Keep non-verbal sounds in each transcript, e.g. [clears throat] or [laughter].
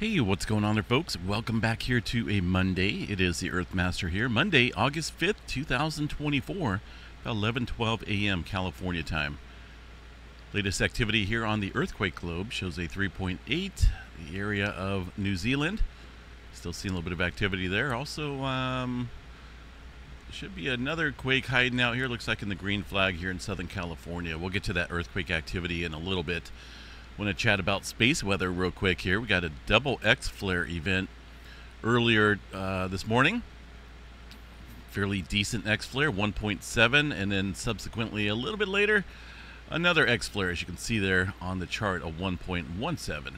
Hey, what's going on there, folks? Welcome back here to a Monday. It is the Earthmaster here. Monday, August 5th, 2024, 11:12 a.m. California time. Latest activity here on the earthquake globe shows a 3.8. The area of New Zealand. Still seeing a little bit of activity there. Also, um, should be another quake hiding out here. Looks like in the green flag here in Southern California. We'll get to that earthquake activity in a little bit want to chat about space weather real quick here. We got a double X flare event earlier uh, this morning. Fairly decent X flare, 1.7, and then subsequently a little bit later, another X flare, as you can see there on the chart, a 1.17.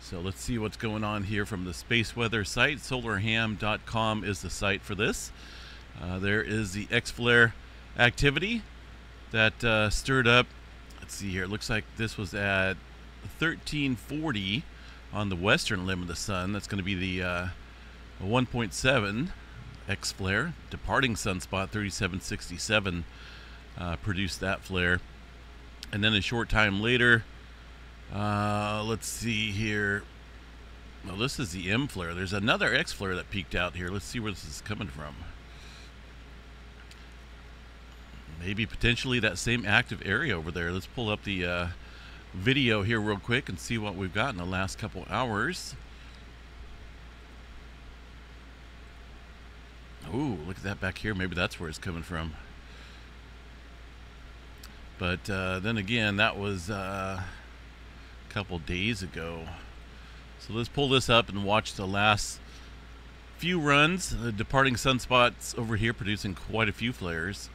So let's see what's going on here from the space weather site. Solarham.com is the site for this. Uh, there is the X flare activity that uh, stirred up. Let's see here. It looks like this was at 1340 on the western limb of the sun. That's going to be the uh, 1.7 X flare. Departing sunspot 3767 uh, produced that flare. And then a short time later, uh, let's see here. Well, this is the M flare. There's another X flare that peaked out here. Let's see where this is coming from. Maybe potentially that same active area over there. Let's pull up the uh, video here real quick and see what we've got in the last couple hours. Ooh, look at that back here. Maybe that's where it's coming from. But uh, then again, that was uh, a couple days ago. So let's pull this up and watch the last few runs. The departing sunspots over here producing quite a few flares.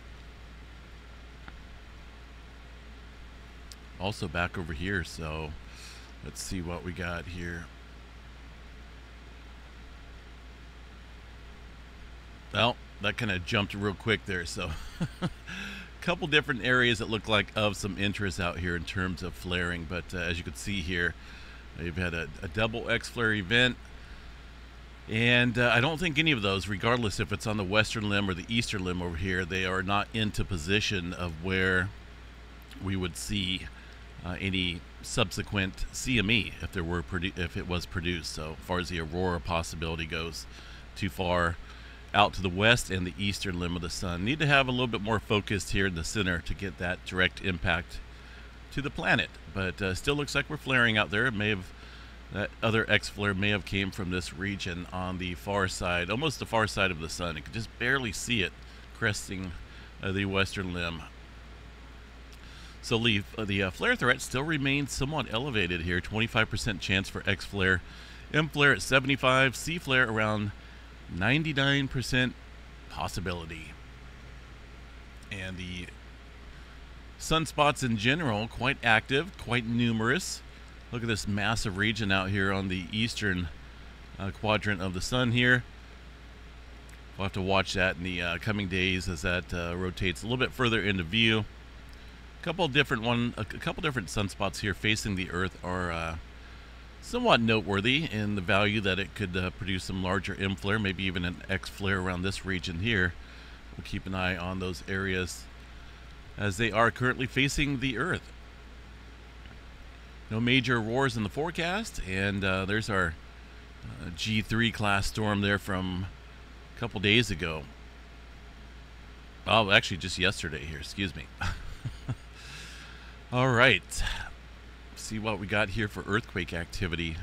Also back over here. So let's see what we got here. Well, that kind of jumped real quick there. So a [laughs] couple different areas that look like of some interest out here in terms of flaring. But uh, as you can see here, we've had a, a double X flare event. And uh, I don't think any of those, regardless if it's on the western limb or the eastern limb over here, they are not into position of where we would see uh, any subsequent CME if there were produ- if it was produced. So far as the aurora possibility goes, too far out to the west and the eastern limb of the sun. Need to have a little bit more focused here in the center to get that direct impact to the planet. But uh, still looks like we're flaring out there. It may have that other X flare may have came from this region on the far side, almost the far side of the sun. You can just barely see it cresting uh, the western limb so leave, uh, the uh, flare threat still remains somewhat elevated here. 25% chance for X flare, M flare at 75, C flare around 99% possibility. And the sunspots in general quite active, quite numerous. Look at this massive region out here on the eastern uh, quadrant of the sun here. We'll have to watch that in the uh, coming days as that uh, rotates a little bit further into view couple different one, a couple different sunspots here facing the Earth are uh, somewhat noteworthy in the value that it could uh, produce some larger M flare, maybe even an X flare around this region here. We'll keep an eye on those areas as they are currently facing the Earth. No major wars in the forecast, and uh, there's our uh, G3 class storm there from a couple days ago. Oh, actually, just yesterday here. Excuse me. [laughs] All right. See what we got here for earthquake activity.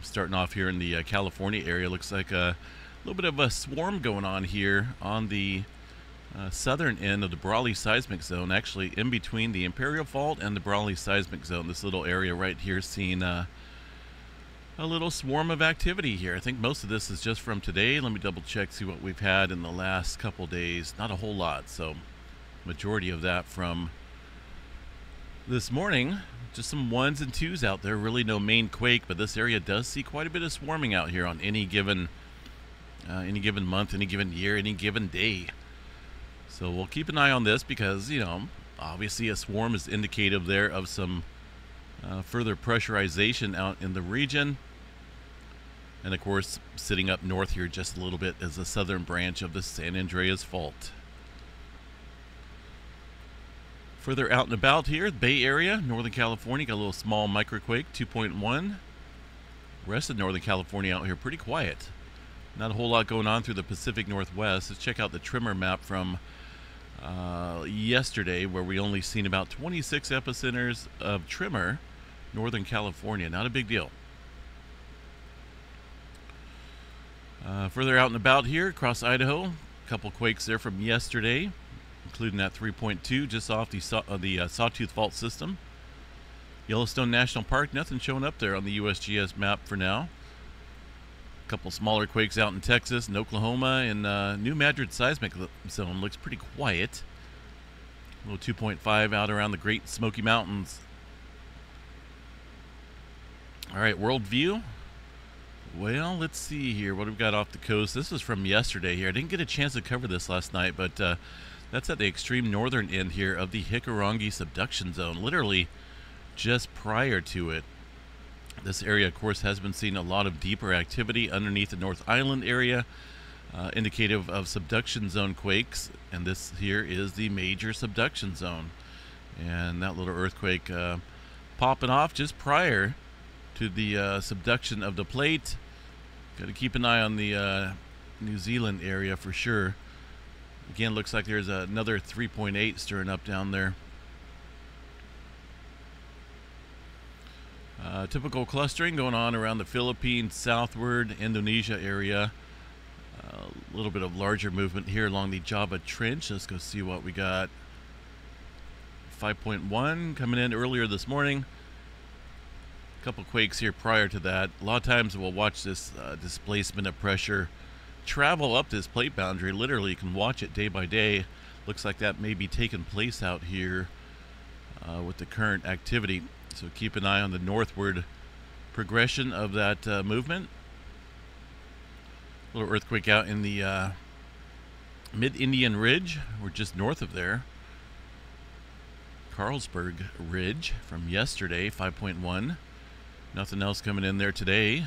Starting off here in the uh, California area. Looks like a little bit of a swarm going on here on the uh, southern end of the Brawley seismic zone, actually in between the Imperial Fault and the Brawley seismic zone. This little area right here seeing uh, a little swarm of activity here. I think most of this is just from today. Let me double check, see what we've had in the last couple days. Not a whole lot, so majority of that from this morning. Just some ones and twos out there. Really no main quake, but this area does see quite a bit of swarming out here on any given uh, any given month, any given year, any given day. So we'll keep an eye on this because you know obviously a swarm is indicative there of some uh, further pressurization out in the region. And of course, sitting up north here just a little bit is the southern branch of the San Andreas Fault. Further out and about here, Bay Area, Northern California, got a little small microquake, 2.1. Rest of Northern California out here pretty quiet. Not a whole lot going on through the Pacific Northwest. Let's check out the tremor map from uh, yesterday, where we only seen about 26 epicenters of tremor, Northern California. Not a big deal. Uh, further out and about here, across Idaho, a couple quakes there from yesterday, including that 3.2 just off the, uh, the uh, Sawtooth Fault System. Yellowstone National Park, nothing showing up there on the USGS map for now. A couple smaller quakes out in Texas and Oklahoma, and uh, New Madrid seismic zone looks pretty quiet. A little 2.5 out around the Great Smoky Mountains. All right, world view. Well, let's see here. What we've got off the coast. This is from yesterday here. I didn't get a chance to cover this last night, but uh, that's at the extreme northern end here of the Hikurangi subduction zone, literally just prior to it. This area, of course, has been seeing a lot of deeper activity underneath the North Island area, uh, indicative of subduction zone quakes. And this here is the major subduction zone. And that little earthquake uh, popping off just prior to the uh, subduction of the plate Got to keep an eye on the uh, New Zealand area for sure. Again, looks like there's another 3.8 stirring up down there. Uh, typical clustering going on around the Philippines, southward, Indonesia area. A uh, little bit of larger movement here along the Java Trench. Let's go see what we got. 5.1 coming in earlier this morning A couple quakes here prior to that. A lot of times we'll watch this uh, displacement of pressure travel up this plate boundary. Literally, you can watch it day by day. Looks like that may be taking place out here uh, with the current activity. So keep an eye on the northward progression of that uh, movement. A little earthquake out in the uh, mid Indian Ridge. We're just north of there. Carlsberg Ridge from yesterday, 5.1. Nothing else coming in there today.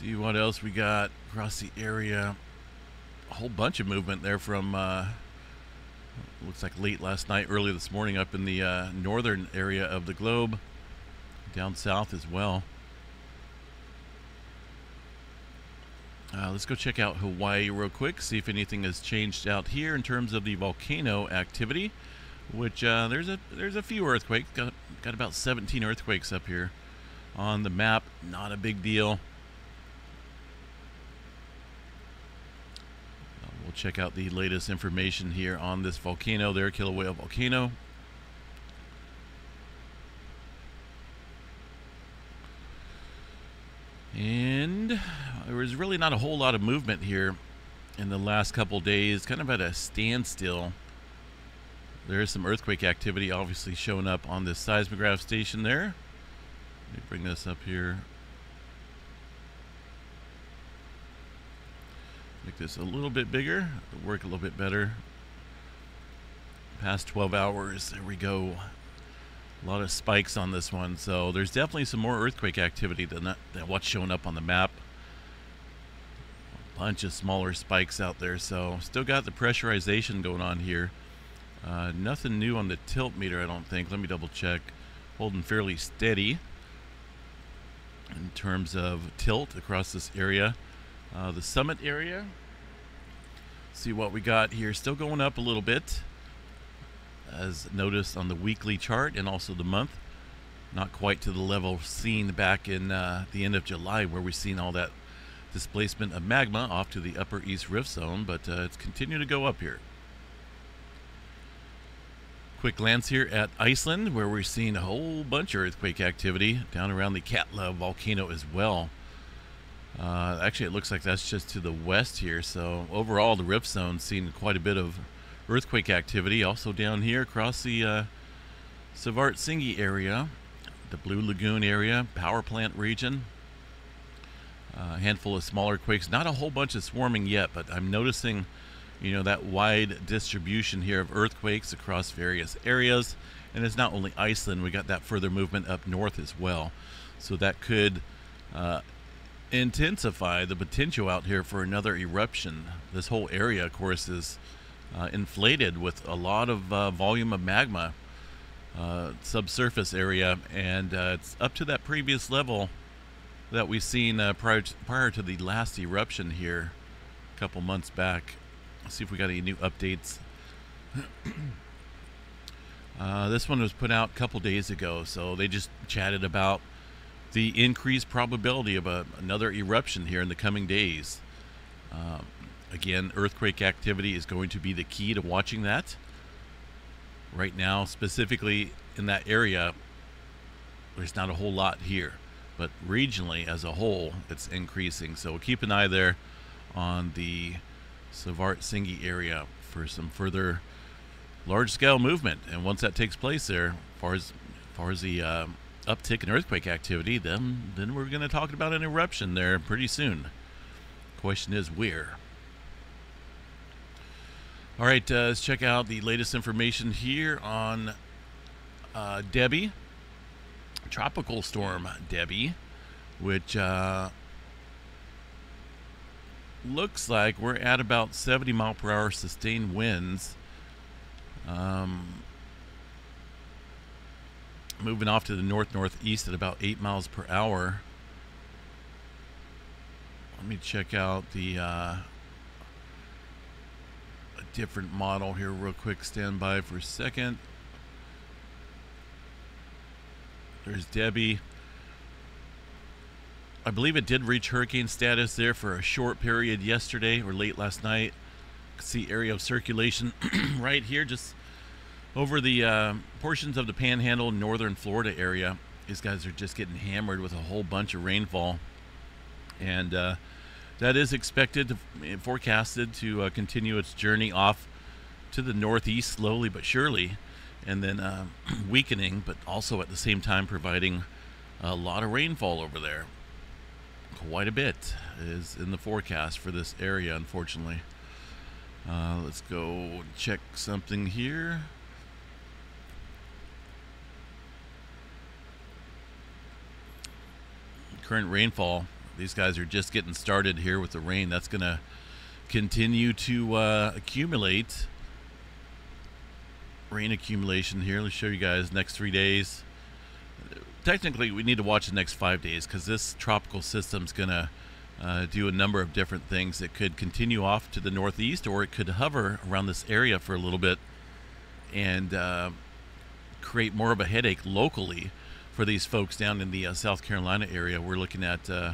See what else we got across the area. A whole bunch of movement there from uh, looks like late last night, early this morning, up in the uh, northern area of the globe, down south as well. Uh, let's go check out Hawaii real quick, see if anything has changed out here in terms of the volcano activity. Which uh, there's a there's a few earthquakes. Got got about 17 earthquakes up here on the map. Not a big deal. Uh, we'll check out the latest information here on this volcano there, Kilauea Volcano. And there was really not a whole lot of movement here in the last couple days, kind of at a standstill. There is some earthquake activity obviously showing up on this seismograph station there. Let me bring this up here. Make this a little bit bigger, work a little bit better. Past 12 hours, there we go. A lot of spikes on this one, so there's definitely some more earthquake activity than, that, than what's showing up on the map. A bunch of smaller spikes out there, so still got the pressurization going on here. Uh, nothing new on the tilt meter, I don't think. Let me double check. Holding fairly steady in terms of tilt across this area. Uh, the summit area, see what we got here. Still going up a little bit, as noticed on the weekly chart and also the month. Not quite to the level seen back in uh, the end of July, where we've seen all that displacement of magma off to the upper east rift zone, but uh, it's continuing to go up here. Quick glance here at Iceland, where we're seeing a whole bunch of earthquake activity down around the Katla volcano as well. Uh, actually, it looks like that's just to the west here. So overall, the rift zone seen quite a bit of earthquake activity. Also down here across the uh, Sivart area, the Blue Lagoon area, power plant region. A handful of smaller quakes. Not a whole bunch of swarming yet, but I'm noticing you know, that wide distribution here of earthquakes across various areas. And it's not only Iceland, we got that further movement up north as well. So that could uh, intensify the potential out here for another eruption. This whole area, of course, is uh, inflated with a lot of uh, volume of magma uh, subsurface area, and uh, it's up to that previous level that we've seen uh, prior to, prior to the last eruption here a couple months back. Let's see if we got any new updates. [clears throat] Uh, this one was put out a couple days ago, so they just chatted about the increased probability of a, another eruption here in the coming days. Um, again, earthquake activity is going to be the key to watching that. Right now, specifically in that area, there's not a whole lot here, but regionally as a whole, it's increasing. So keep an eye there on the Svartsengi area for some further large scale movement. And once that takes place there, as far as, far as the uh, uptick in earthquake activity, then, then we're going to talk about an eruption there pretty soon. Question is where? All right, uh, let's check out the latest information here on uh, Debby, Tropical Storm Debby, which uh, looks like we're at about 70 mile per hour sustained winds. Um, moving off to the north northeast at about 8 miles per hour. Let me check out the uh, a different model here real quick. Stand by for a second. There's Debby. I believe it did reach hurricane status there for a short period yesterday or late last night. See area of circulation [clears throat] right here, just over the uh, portions of the Panhandle, northern Florida area. These guys are just getting hammered with a whole bunch of rainfall, and uh, that is expected, to, eh, forecasted to uh, continue its journey off to the northeast slowly but surely, and then uh, [clears throat] weakening, but also at the same time providing a lot of rainfall over there. Quite a bit is in the forecast for this area, unfortunately. Uh, let's go check something here. Current rainfall. These guys are just getting started here with the rain. That's going to continue to uh, accumulate. Rain accumulation here. Let me show you guys next three days. Technically, we need to watch the next five days because this tropical system is going to uh, do a number of different things. It could continue off to the northeast, or it could hover around this area for a little bit and uh, create more of a headache locally for these folks down in the uh, South Carolina area. We're looking at, uh,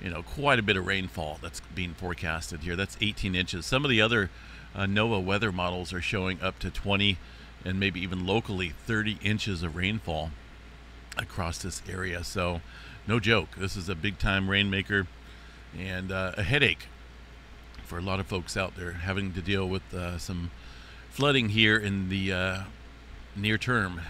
you know, quite a bit of rainfall that's being forecasted here. That's 18 inches. Some of the other uh, NOAA weather models are showing up to 20 and maybe even locally 30 inches of rainfall across this area. So, no joke. This is a big time rainmaker and uh, a headache for a lot of folks out there having to deal with uh, some flooding here in the uh, near term.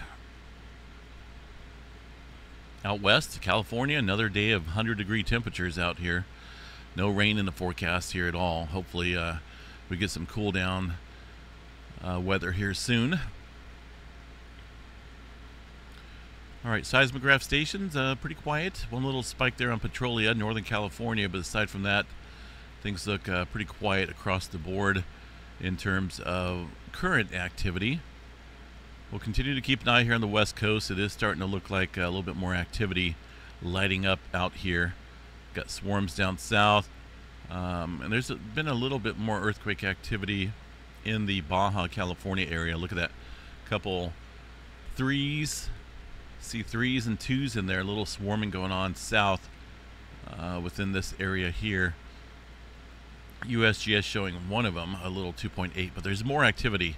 Out west, California, another day of 100 degree temperatures out here. No rain in the forecast here at all. Hopefully, uh, we get some cool down uh, weather here soon. All right, seismograph stations, uh, pretty quiet. One little spike there on Petrolia, Northern California, but aside from that, things look uh, pretty quiet across the board in terms of current activity. We'll continue to keep an eye here on the west coast. It is starting to look like a little bit more activity lighting up out here. Got swarms down south, um, and there's been a little bit more earthquake activity in the Baja California area. Look at that, couple threes see threes and twos in there, a little swarming going on south uh, within this area here. USGS showing one of them, a little 2.8, but there's more activity.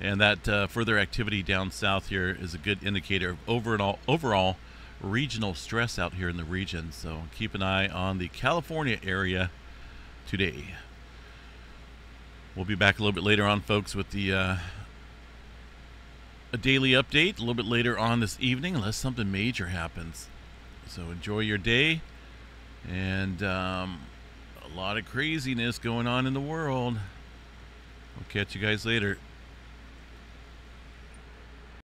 And that uh, further activity down south here is a good indicator of overall, overall regional stress out here in the region. So keep an eye on the California area today. We'll be back a little bit later on, folks, with the uh, a daily update a little bit later on this evening, unless something major happens. So enjoy your day, and um, a lot of craziness going on in the world. We'll catch you guys later.